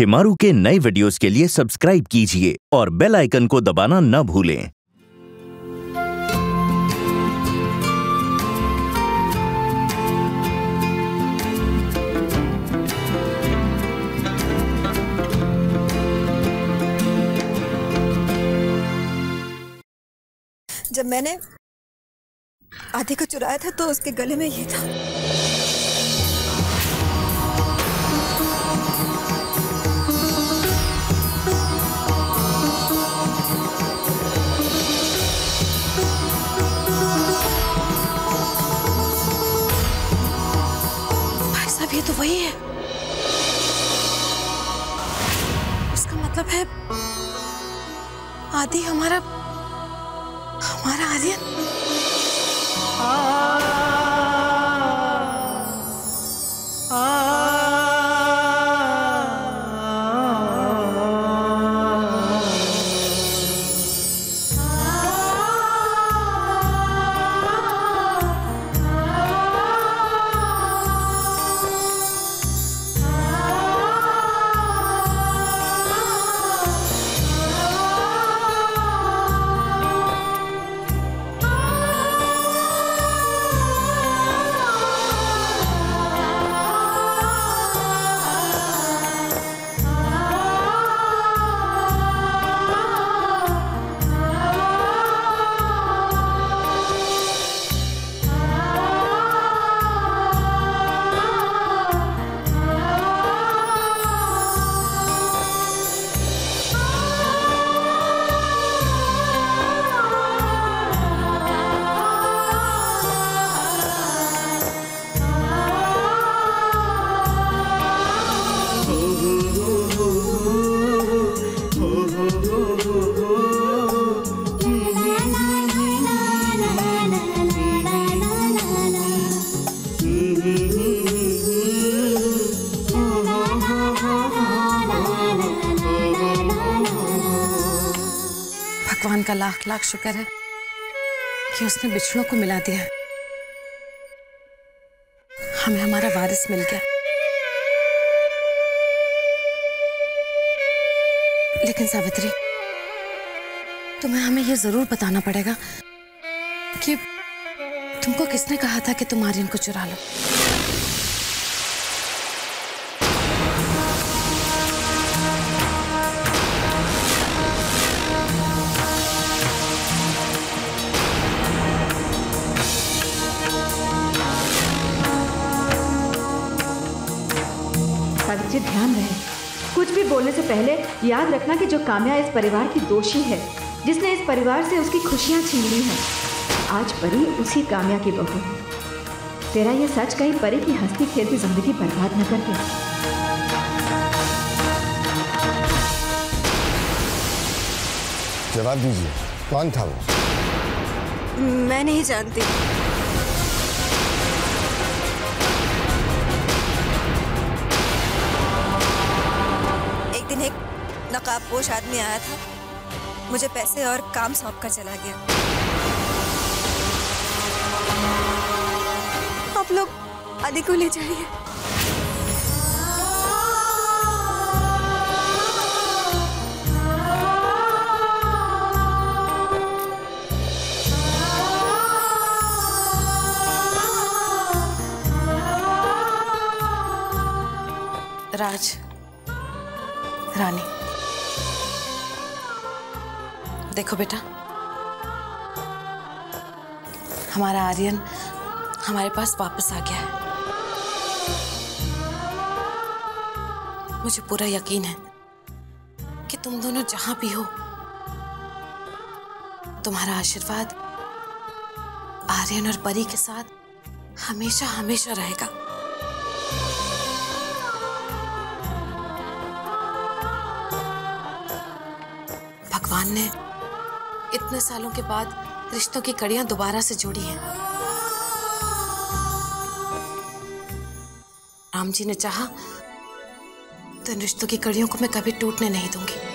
शिमारू के नए वीडियोस के लिए सब्सक्राइब कीजिए और बेल आइकन को दबाना न भूलें। जब मैंने आधे को चुराया था तो उसके गले में ये था। ये तो वही है। इसका मतलब है आदि हमारा हमारा आर्यन। भगवान लाख लाख शुक्र है कि उसने बिछड़ों को मिला दिया। हमें हमारा वारिस मिल गया। लेकिन सावित्री, तुम्हें हमें यह ज़रूर बताना पड़ेगा कि तुमको किसने कहा था कि तुम आर्यन को चुरा लो? सावित्री ध्यान रहे। कुछ भी बोलने से पहले याद रखना कि जो काम्या इस परिवार की दोषी है जिसने इस परिवार से उसकी खुशियाँ छीन ली हैं आज परी उसी काम्या की बहू है। तेरा ये सच कहीं परी की हंसती खेलती ज़िंदगी बर्बाद न कर दे। जवाब दीजिए कौन था वो? मैं नहीं जानती। नकाबपोश आदमी आया था। मुझे पैसे और काम सौंप कर चला गया। आप लोग आदि को ले जाइए। राज, रानी। देखो बेटा। हमारा आर्यन हमारे पास वापस आ गया है। मुझे पूरा यकीन है कि तुम दोनों जहाँ भी हो, तुम्हारा आशीर्वाद आर्यन और परी के साथ हमेशा हमेशा रहेगा। भगवान ने इतने सालों के बाद रिश्तों की कड़ियाँ दोबारा से जुड़ी हैं। राम जी ने चाहा तो इन रिश्तों की कड़ियों को मैं कभी टूटने नहीं दूँगी।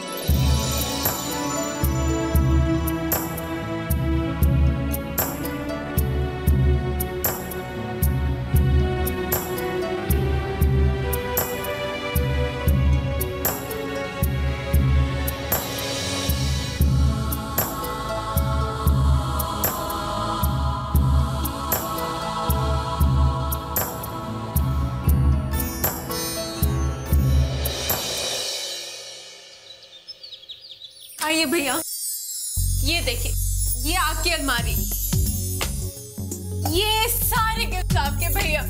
आइए भैया, ये देखिए, ये आपकी अलमारी। ये सारे गिफ्ट आपके भैया।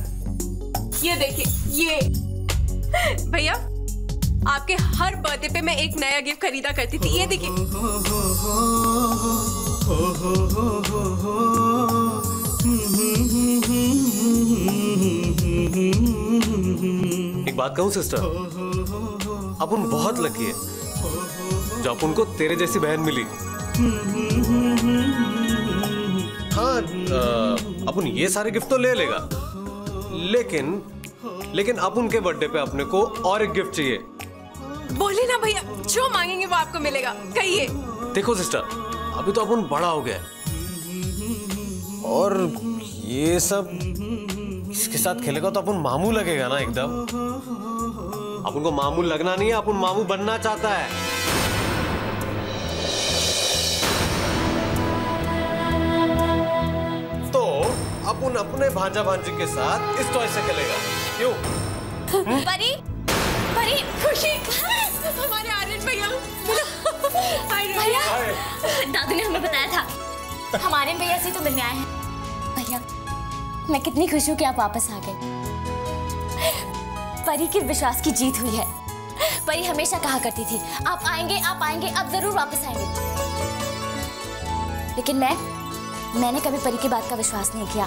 ये देखिए, ये। भैया, आपके हर बर्थडे पे मैं एक नया गिफ्ट खरीदा करती थी। ये देखिए। एक बात कहूँ, सिस्टर? अपन बहुत लकी है। जो अपन को तेरे जैसी बहन मिली। हाँ अपन ये सारे गिफ्ट तो ले लेगा। लेकिन लेकिन अपन के बर्थडे पे अपने को और एक गिफ्ट चाहिए। बोले ना भैया जो मांगेंगे वो आपको मिलेगा। कहिए। देखो सिस्टर अभी तो अपन बड़ा हो गया और ये सब इसके साथ खेलेगा तो अपन मामू लगेगा ना एकदम। अपन को मामू लगना नहीं है अपन मामू बनना चाहता है। अपन अपने भांजा भांजी के साथ इस टॉय से खेलेगा। क्यों? परी परी खुशी। हमारे आर्यन भैया भैया दादू ने हमें बताया था। हमारे भैया से तो मिलने आए हैं। भैया मैं कितनी खुश हूँ कि आप वापस आ गए। परी के विश्वास की जीत हुई है। परी हमेशा कहा करती थी आप आएँगे आप आएँगे आप ज़रूर वापस आएँगे। लेकिन मैं मैंने कभी परी की बात का विश्वास नहीं किया।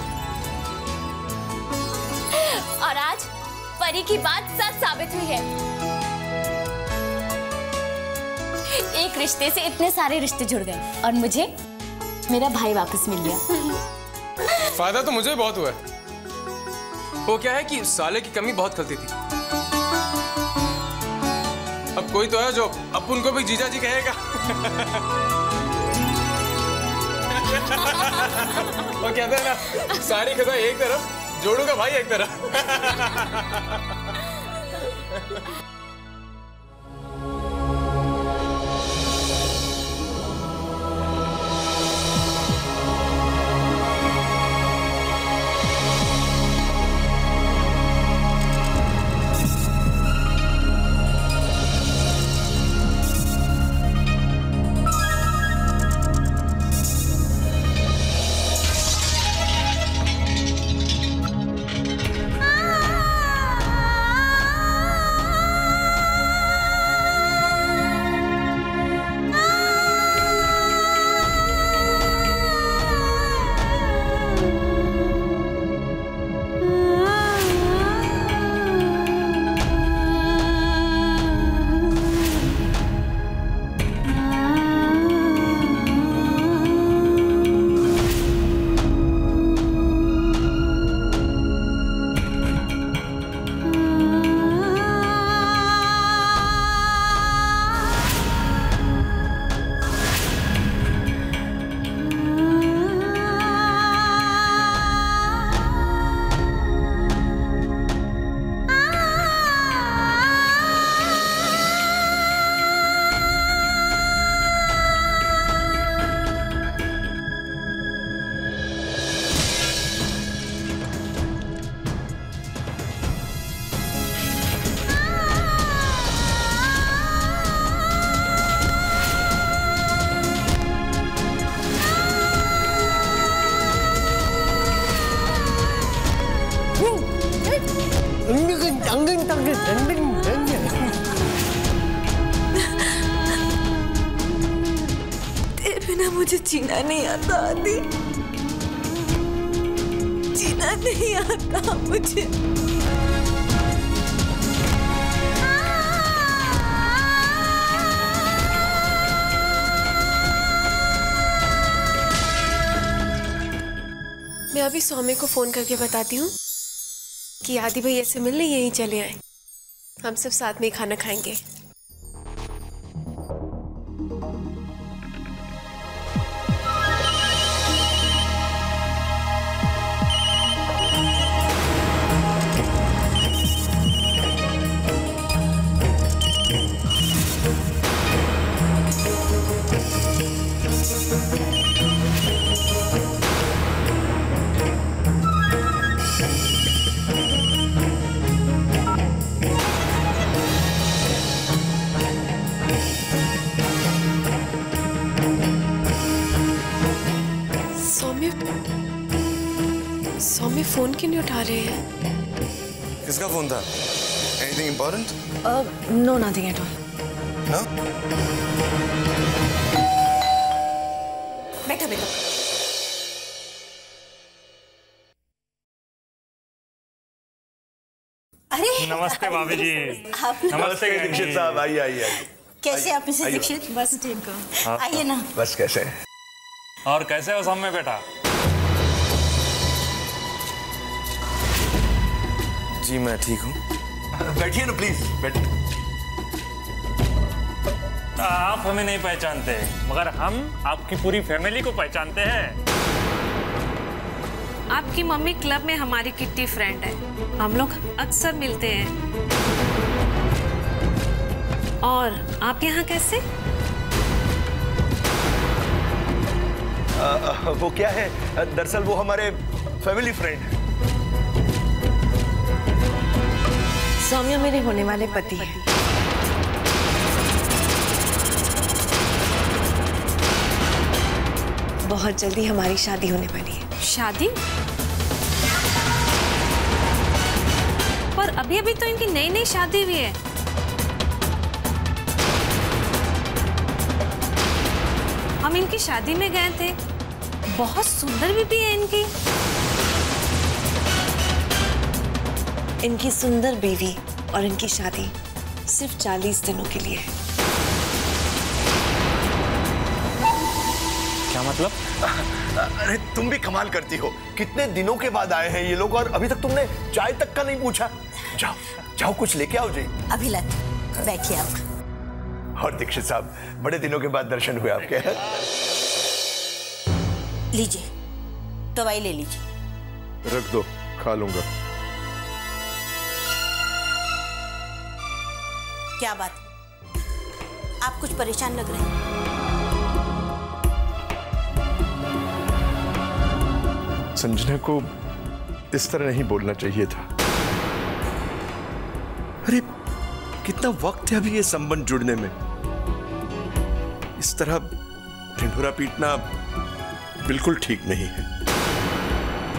और आज परी की बात सच साबित हुई है। एक रिश्ते से इतने सारे रिश्ते जुड़ गए और मुझे मेरा भाई वापस मिल गया। फ़ायदा तो मुझे बहुत हुआ वो क्या है कि साले की कमी बहुत खलती थी। अब कोई तो है जो अपुन को भी जीजा जी कहेगा। वो कहते हैं ना सारी खजा एक तरफ़ जोड़ू का भाई एक तरफ़। बिना मुझे जीना नहीं आता, आदि। जीना नहीं आता मुझे। मैं अभी सौम्य को फ़ोन करके बताती हूँ कि आदि भैया से मिलने यहीं चले आए। हम सब साथ में खाना खाएँगे। किसका फ़ोन था anything important no nothing at all no बैठो बैठो अरे! नमस्ते भाभी जी। आप नमस्ते दीक्षित साहब आइए आइए कैसे आप मिसेस दीक्षित? बस ठीक हो। आइए ना। बस कैसे और कैसे हो सामने बेटा? जी मैं ठीक हूँ। बैठिए ना प्लीज़ बैठिए। आप हमें नहीं पहचानते मगर हम आपकी पूरी फैमिली को पहचानते हैं। आपकी मम्मी क्लब में हमारी किट्टी फ्रेंड है। हम लोग अक्सर मिलते हैं। और आप यहाँ कैसे? आ, वो क्या है? दरअसल वो हमारे फैमिली फ्रेंड हैं। सौम्या मेरे होने वाले पति हैं। बहुत जल्दी हमारी शादी होने वाली है। शादी? पर अभी अभी तो इनकी नई नई शादी हुई है। हम इनकी शादी में गए थे। बहुत सुंदर भी, भी है इनकी। इनकी सुंदर बीवी और इनकी शादी सिर्फ़ चालीस दिनों के लिए है। क्या मतलब? अरे तुम भी कमाल करती हो। कितने दिनों के बाद आए हैं ये लोग और अभी तक तुमने चाय तक का नहीं पूछा। जाओ जाओ कुछ लेके आओ जी। अभिलत बैठिए आप। और दीक्षित साहब बड़े दिनों के बाद दर्शन हुए आपके लीजिए दवाई ले लीजिए। रख दो खा लूँगा। क्या बात? है? आप कुछ परेशान लग रहे हैं। संजना को इस तरह नहीं बोलना चाहिए था। अरे, कितना वक्त है अभी ये संबंध जुड़ने में। इस तरह ढिंढोरा पीटना बिल्कुल ठीक नहीं है।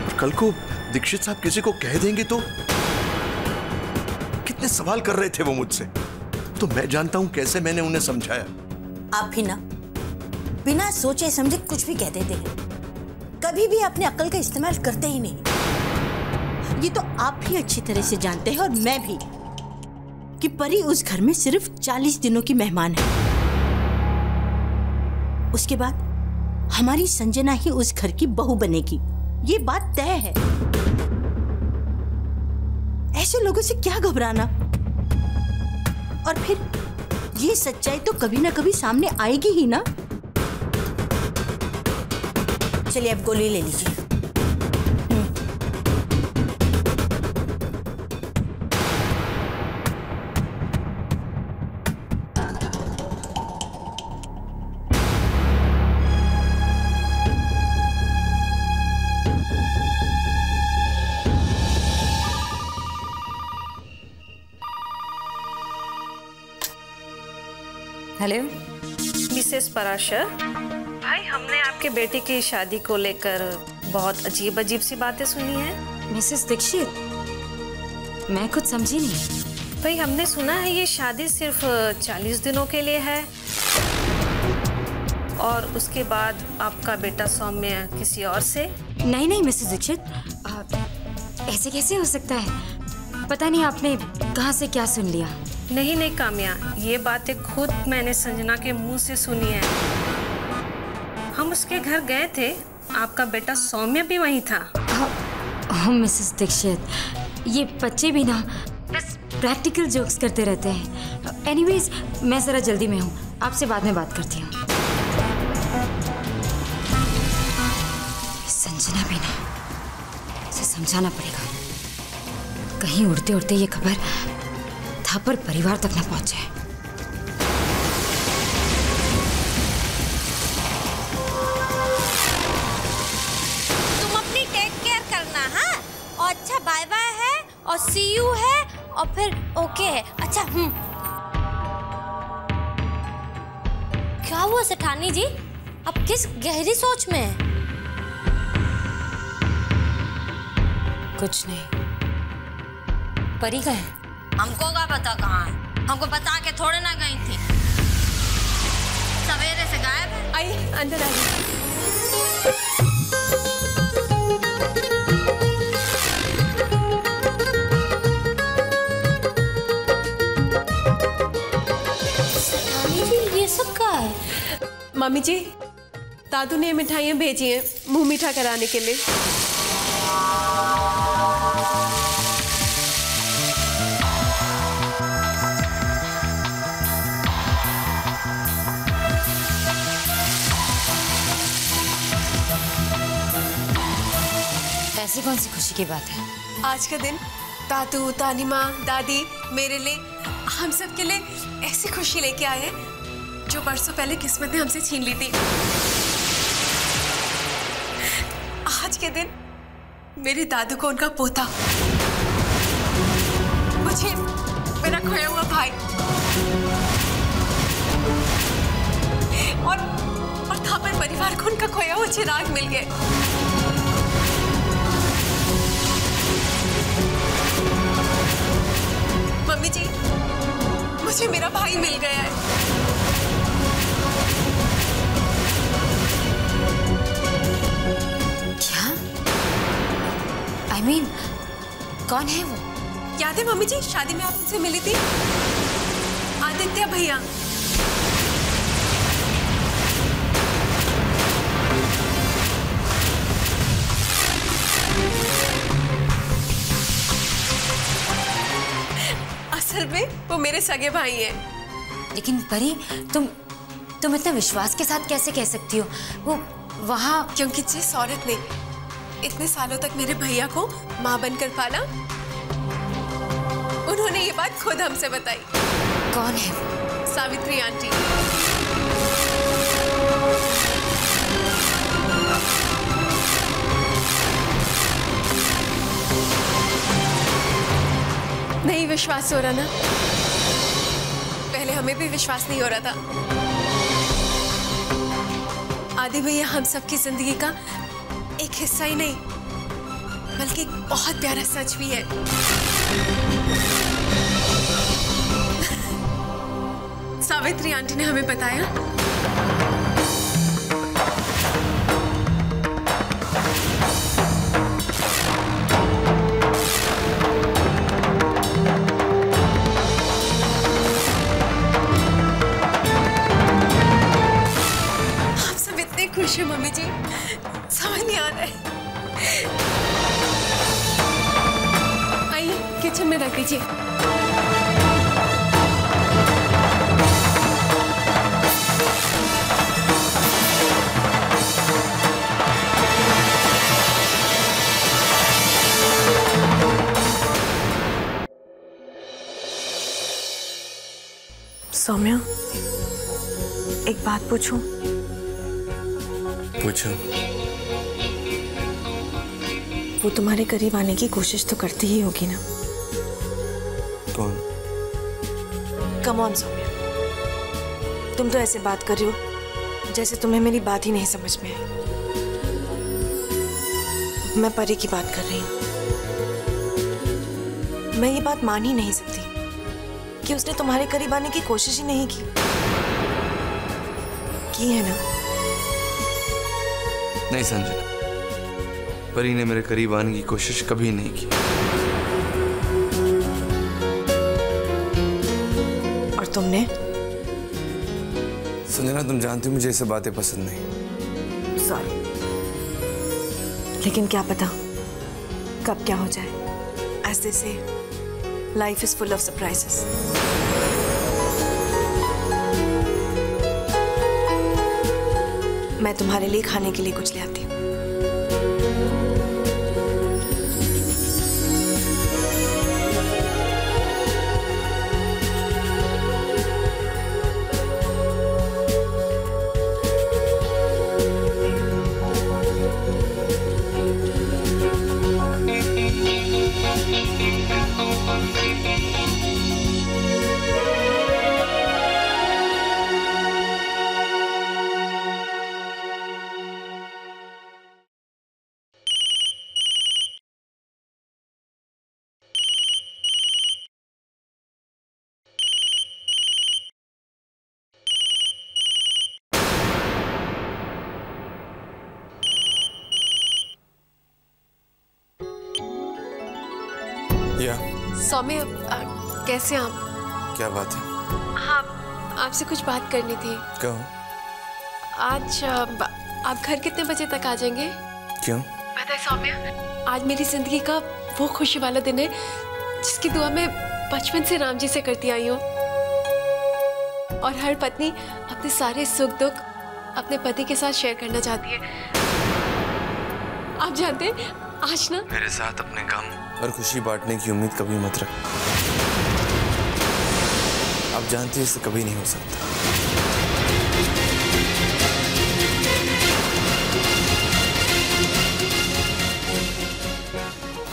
और कल को दीक्षित साहब किसी को कह देंगे तो कितने सवाल कर रहे थे वो मुझसे। तो मैं जानता हूँ कैसे मैंने उन्हें समझाया। आप भी ना, बिना सोचे समझे कुछ भी कह देते हैं कभी भी अपने अक्ल का इस्तेमाल करते ही नहीं। ये तो आप भी अच्छी तरह से जानते हैं और मैं भी, कि परी उस घर में सिर्फ़ चालीस दिनों की मेहमान है। उसके बाद हमारी संजना ही उस घर की बहू बनेगी। ये बात तय है। ऐसे लोगों से क्या घबराना? और फिर ये सच्चाई तो कभी ना कभी सामने आएगी ही ना। चलिए अब गोली ले लीजिए। हेलो। मिसेस पराशर। भाई हमने आपके बेटे की शादी को लेकर बहुत अजीब अजीब सी बातें सुनी है। मिसेस दीक्षित मैं कुछ समझी नहीं। भाई हमने सुना है ये शादी सिर्फ़ चालीस दिनों के लिए है। और उसके बाद आपका बेटा सौम्य किसी और से? नहीं नहीं मिसेस दीक्षित ऐसे कैसे हो सकता है? पता नहीं आपने कहाँ से क्या सुन लिया। नहीं नहीं, काम्या, ये बातें खुद मैंने संजना के मुँह से सुनी है। हम उसके घर गए थे। आपका बेटा सौम्य भी वहीं था। ओह मिसेस दीक्षित, ये बच्चे भी ना बस प्रैक्टिकल जोक्स करते रहते हैं। एनीवेज मैं ज़रा जल्दी में हूँ। आपसे बाद में बात करती हूँ। संजना भी ना, इसे समझाना पड़ेगा। कहीं उड़ते उड़ते ये खबर थापर परिवार तक न पहुँचे। तुम अपनी टेक केयर करना हाँ? और अच्छा बाय बाय है और सी यू है और फिर ओके है। अच्छा हम्म। क्या हुआ सेठानी जी? आप किस गहरी सोच में हैं? कुछ नहीं। परी का है। हमको का पता कहाँ है? हमको बता के थोड़े ना गई थी। सवेरे से गायब है। आइए अंदर आइए। रानी जी ये सब का है? मम्मी जी दादू ने मिठाइयाँ भेजी हैं मुँह मीठा कराने के लिए। ऐसी कौन सी खुशी की बात है? आज का दिन दादू तानी माँ दादी, मेरे लिए, हम सब के लिए ऐसी खुशी लेके आए हैं, जो बरसों पहले किस्मत ने हमसे छीन ली थी। आज के दिन, मेरे दादू को उनका पोता। मुझे, मेरा खोया हुआ भाई। और और थापर परिवार को उनका खोया हुआ चिराग मिल गया। मुझे मेरा भाई मिल गया है। क्या? आई I मीन mean, कौन है वो? याद है मम्मी जी शादी में आप उनसे मिली थी? आदित्य भैया। असल में वो मेरे सगे भाई हैं। लेकिन परी तुम तुम इतना विश्वास के साथ कैसे कह सकती हो? वो वहाँ क्योंकि जिस औरत ने इतने सालों तक मेरे भैया को माँ बनकर पाला। उन्होंने ये बात खुद हमसे बताई। कौन है सावित्री आंटी। नहीं विश्वास हो रहा ना? पहले हमें भी विश्वास नहीं हो रहा था। आदि भैया, हम सबकी ज़िंदगी का एक हिस्सा ही नहीं, बल्कि एक बहुत प्यारा सच भी है। सावित्री आंटी ने हमें बताया बात पूछूँ? पूछो। वो तुम्हारे करीब आने की कोशिश तो करती ही होगी ना? कौन? कम ऑन सौम्या तुम तो ऐसे बात कर रही हो जैसे तुम्हें मेरी बात ही नहीं समझ में आई। मैं परी की बात कर रही हूँ। मैं ये बात मान ही नहीं सकती कि उसने तुम्हारे करीब आने की कोशिश ही नहीं की। की है ना? नहीं संजना। परी ने मेरे करीब आने की कोशिश कभी नहीं की। और तुमने? संजना तुम जानती हो मुझे ऐसे बातें पसंद नहीं। सॉरी लेकिन क्या पता कब क्या हो जाए। ऐसे से life is full of surprises मैं तुम्हारे लिए खाने के लिए कुछ ले आती हूँ। सौम्य कैसे आप? क्या बात है? हाँ आपसे कुछ बात करनी थी। कहो आज आप घर कितने बजे तक आ जाएँगे? क्यों? पता है सौम्य आज मेरी ज़िंदगी का वो खुशी वाला दिन है जिसकी दुआ मैं बचपन से राम जी से करती आई हूँ। और हर पत्नी अपने सारे सुख दुख अपने पति के साथ शेयर करना चाहती है। आप जानते हैं आज ना मेरे साथ अपने गम और खुशी बांटने की उम्मीद कभी मत रख आप जानते हैं इससे कभी नहीं हो सकता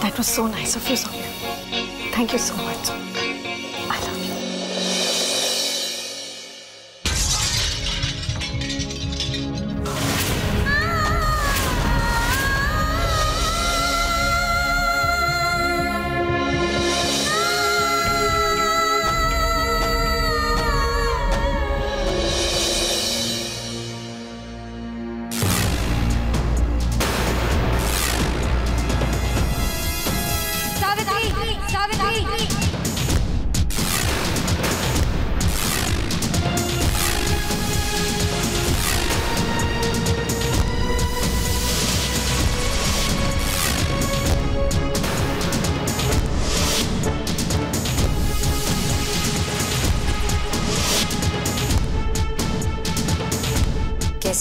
That was so nice of you, Sonia. Thank you so much.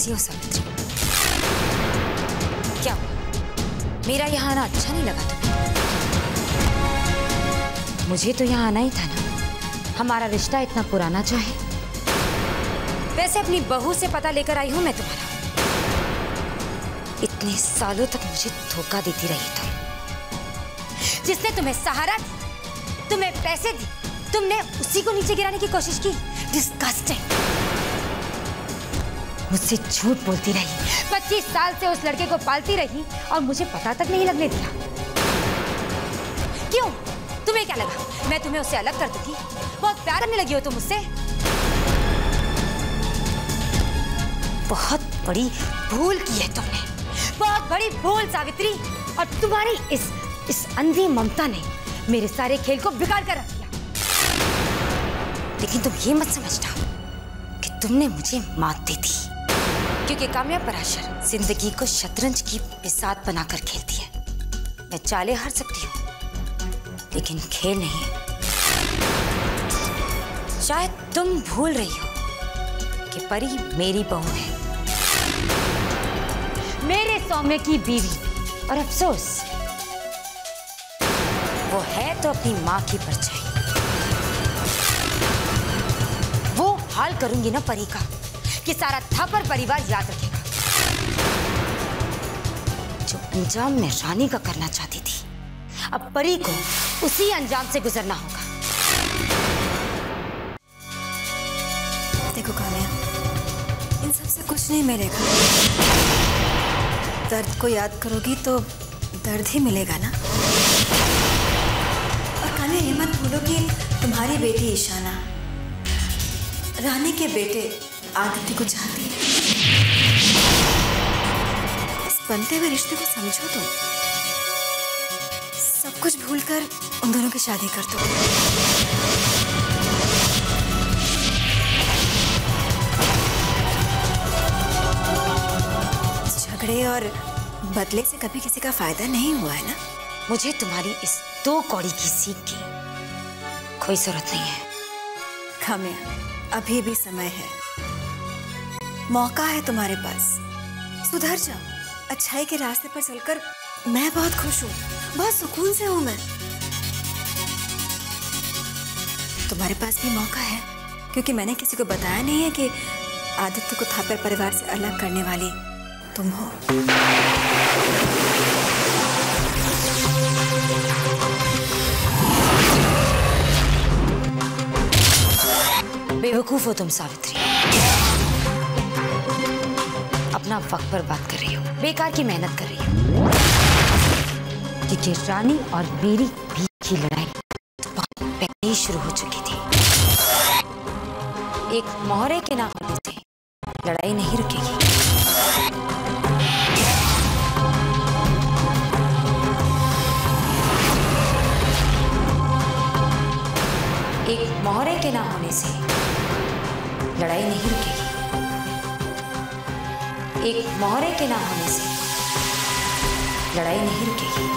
कैसी हो सावित्री क्या? मेरा यहाँ आना अच्छा नहीं लगा तुम्हें मुझे तो यहाँ आना ही था ना। हमारा रिश्ता इतना पुराना जो है वैसे अपनी बहू से पता लेकर आई हूँ मैं तुम्हारा। इतने सालों तक मुझे धोखा देती रही तुम। जिसने तुम्हें सहारा दी, तुम्हें पैसे दी, तुमने उसी को नीचे गिराने की कोशिश की। डिस्कस्टिंग मुझसे झूठ बोलती रही। पच्चीस साल से उस लड़के को पालती रही और मुझे पता तक नहीं लगने दिया। क्यों? तुम्हें क्या लगा? मैं तुम्हें उससे अलग कर दूँगी? बहुत प्यार करने लगी हो तुम मुझसे? बहुत बड़ी भूल की है तुमने। बहुत बड़ी भूल, सावित्री। और तुम्हारी इस इस अंधी ममता ने मेरे सारे खेल को बिगाड़ कर रख दिया। लेकिन तुम ये मत समझना कि तुमने मुझे मात दी थी क्योंकि कामयाब पराशर ज़िंदगी को शतरंज की बिसात बनाकर खेलती है। मैं चाले हार सकती हूँ, लेकिन खेल नहीं। शायद तुम भूल रही हो कि परी मेरी बहू है। मेरे सौम्य की बीवी, और अफसोस, वो है तो अपनी माँ की परछाई। वो हाल करूँगी ना परी का। कि सारा थापर परिवार याद रखेगा। जो अंजाम मैं रानी का करना चाहती थी, अब परी को उसी अंजाम से गुजरना होगा। देखो काम्या इन सबसे कुछ नहीं मिलेगा। दर्द को याद करोगी तो दर्द ही मिलेगा ना? और काम्या ये मत भूलो कि तुम्हारी बेटी ईशाना, रानी के बेटे आदित्य को चाहती है। इस बनते हुए रिश्ते को समझो तो सब कुछ भूलकर उन दोनों की शादी कर दो। झगड़े और बदले से कभी किसी का फ़ायदा नहीं हुआ है ना? मुझे तुम्हारी इस दो कौड़ी की सीख की कोई ज़रूरत नहीं है। खामिया अभी भी समय है। मौका है तुम्हारे पास। सुधर जाओ। अच्छाई के रास्ते पर चलकर मैं बहुत खुश हूँ। बहुत सुकून से हूँ मैं। तुम्हारे पास भी मौका है, क्योंकि मैंने किसी को बताया नहीं है कि आदित्य को थापर परिवार से अलग करने वाली तुम हो। बेवकूफ़ हो तुम, सावित्री। अपना वक्त पर बात कर रही हो। बेकार की मेहनत कर रही हो। क्योंकि रानी और मेरी बीच की लड़ाई बहुत पहले ही शुरू हो चुकी थी। एक मोहरे के नाम से लड़ाई नहीं रुकेगी। एक मोहरे के ना होने से लड़ाई नहीं रुकेगी। एक मोहरे के ना होने से लड़ाई नहीं रुकेगी।